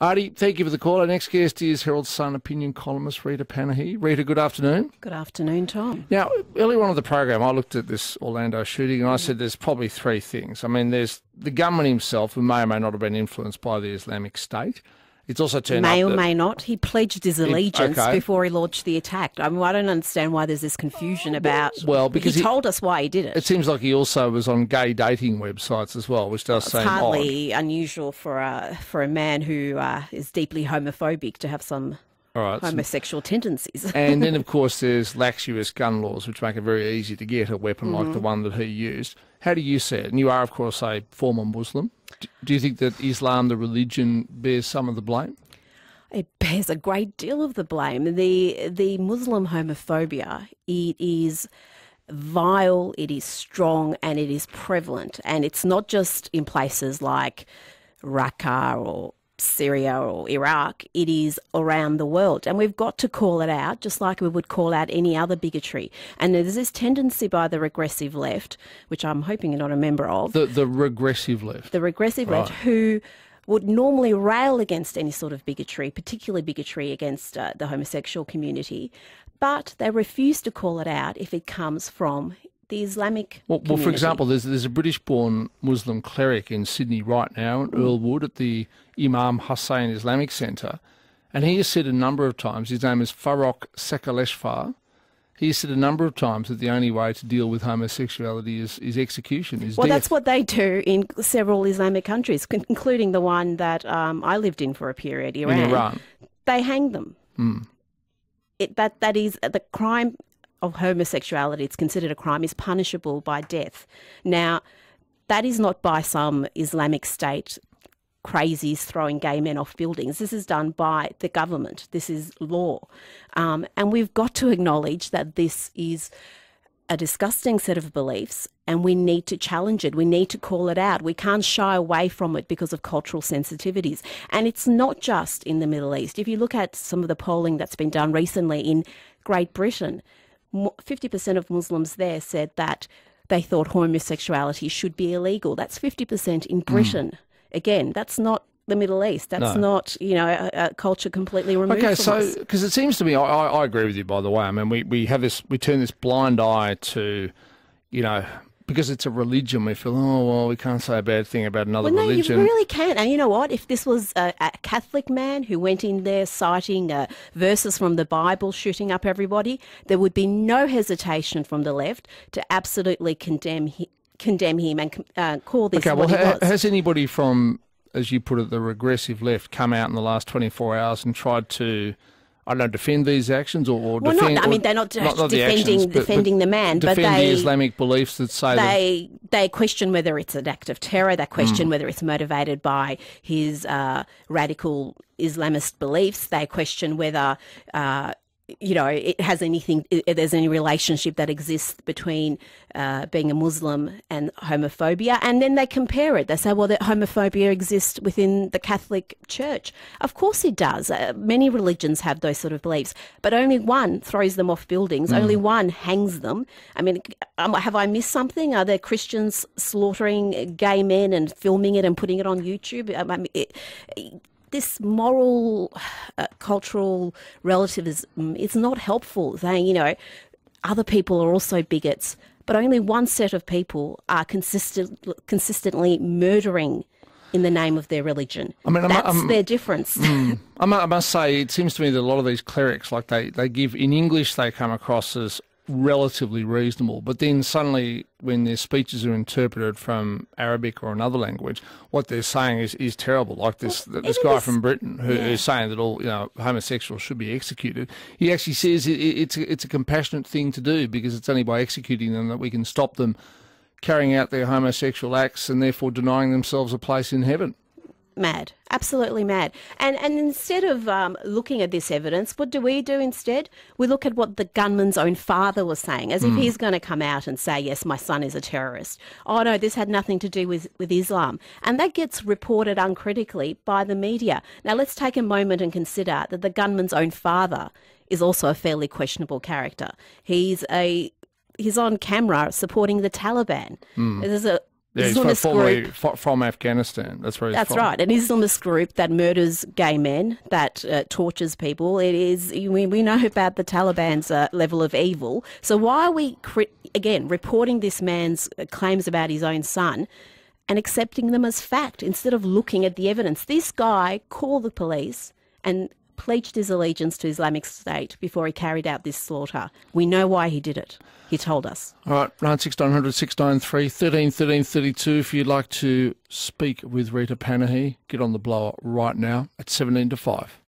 Artie, thank you for the call. Our next guest is Herald Sun opinion columnist Rita Panahi. Rita, good afternoon. Good afternoon, Tom. Now, earlier on in the program, I looked at this Orlando shooting and I mm. said there's probably three things. I mean, there's the gunman himself, who may or may not have been influenced by the Islamic State. It's also turned may or may not. He pledged his allegiance okay. before he launched the attack. I mean, I don't understand why there's this confusion about. well, because he, he- told us why he did it. It seems like he also was on gay dating websites as well, which does it's seem odd. hardly unusual for a for a man who uh, is deeply homophobic to have some All right. so- homosexual tendencies. and then, of course, there's lax US gun laws, which make it very easy to get a weapon like Mm-hmm. the one that he used. How do you see it? And you are, of course, a former Muslim. Do you think that Islam, the religion, bears some of the blame? It bears a great deal of the blame. The the Muslim homophobia it is vile, it is strong, and it is prevalent. And it's not just in places like Raqqa or Syria or Iraq. It is around the world, and we've got to call it out, just like we would call out any other bigotry. And there's this tendency by the regressive left, which I'm hoping you're not a member of, The the regressive left. the regressive left who would normally rail against any sort of bigotry, particularly bigotry against uh, the homosexual community, but they refuse to call it out if it comes from the Islamic Well, well, for example, there's there's a British-born Muslim cleric in Sydney right now, in Earlwood, at the Imam Hussein Islamic Centre, and he has said a number of times. His name is Farrokh Sekaleshfar. He has said a number of times that the only way to deal with homosexuality is, is execution, is Well, death. that's what they do in several Islamic countries, including the one that um, I lived in for a period, Iran. in Iran. They hang them. It, that that is the crime of homosexuality. It's considered a crime. is punishable by death. Now, that is not by some Islamic State crazies throwing gay men off buildings. This is done by the government. This is law, um, and we've got to acknowledge that this is a disgusting set of beliefs and we need to challenge it. We need to call it out. We can't shy away from it because of cultural sensitivities. And it's not just in the Middle East. If you look at some of the polling that's been done recently in Great Britain, 50% of Muslims there said that they thought homosexuality should be illegal. That's 50% in hmm. Britain. Again, that's not the Middle East. That's No. not, you know, a, a culture completely removed Okay, from so us. because it seems to me, I, I, I agree with you. By the way, I mean we, we have this, we turn this blind eye to, you know, because it's a religion. We feel, oh well, we can't say a bad thing about another Well, no, religion. you really can't. And you know what? If this was a, a Catholic man who went in there citing uh, verses from the Bible, shooting up everybody, there would be no hesitation from the left to absolutely condemn hi- condemn him and uh, call this Okay, well, ha- has anybody from, as you put it, the regressive left come out in the last 24 hours and tried to, I don't know, defend these actions or, or Well, defend? not, I mean, they're not, the defending actions, but- but defending the man, but defend they the Islamic beliefs that say that. they they question whether it's an act of terror. They question whether it's motivated by his uh, radical Islamist beliefs. They question whether. Uh, you know, it has anything, i- there's any relationship that exists between uh, being a Muslim and homophobia. And then they compare it. They say, well, that homophobia exists within the Catholic Church. Of course it does. Uh, many religions have those sort of beliefs, but only one throws them off buildings, only one hangs them. I mean, um, have I missed something? Are there Christians slaughtering gay men and filming it and putting it on YouTube? Um, I mean, it, this moral, uh, cultural relativism is not helpful. Saying, you know, other people are also bigots, but only one set of people are consistent, consistently murdering in the name of their religion. I mean, I'm- That's I'm- their difference. I I must say, it seems to me that a lot of these clerics, like they, they give in English, they come across as relatively reasonable, but then suddenly, when their speeches are interpreted from Arabic or another language, what they're saying is, is terrible. Like this this guy this- from Britain who, who's saying that all you know homosexuals should be executed. He actually says it, it- it's a, it's a compassionate thing to do because it's only by executing them that we can stop them carrying out their homosexual acts and therefore denying themselves a place in heaven. Mad, absolutely mad. And and instead of um, looking at this evidence, what do we do instead? We look at what the gunman's own father was saying, as if he's going to come out and say, "Yes, my son is a terrorist." Oh no, this had nothing to do with with Islam, and that gets reported uncritically by the media. Now let's take a moment and consider that the gunman's own father is also a fairly questionable character. He's a he's on camera supporting the Taliban. There's a Yeah, he's Islamist formerly group. from Afghanistan. That's where he's That's from. right. An Islamist group that murders gay men, that uh, tortures people. It is. We, we know about the Taliban's uh, level of evil. So why are we again reporting this man's uh, claims about his own son? And accepting them as fact instead of looking at the evidence. This guy called the police and pledged his allegiance to Islamic State before he carried out this slaughter. We know why he did it. He told us. All right, 96900 693 13 13 32. If you'd like to speak with Rita Panahi, get on the blower right now at 17 to 5.